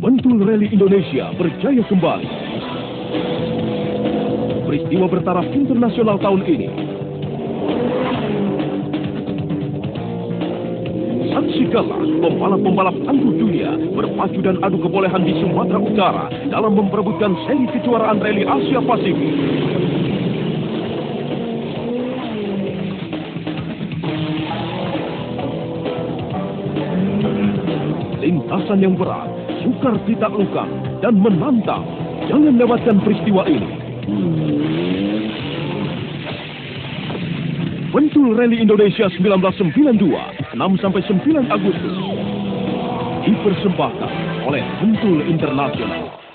Rally Indonesia berjaya kembali. Peristiwa bertaraf internasional tahun ini Saksikanlah pembalap-pembalap tangguh dunia berpacu dan adu kebolehan di Sumatera Utara dalam memperebutkan seri kejuaraan rally Asia Pasifik. Lintasan yang berat, sukar ditaklukkan, dan menantang. Jangan lewatkan peristiwa ini. Bentul Rally Indonesia 1992, 6 sampai 9 Agustus. Dipersembahkan oleh Bentul Internasional.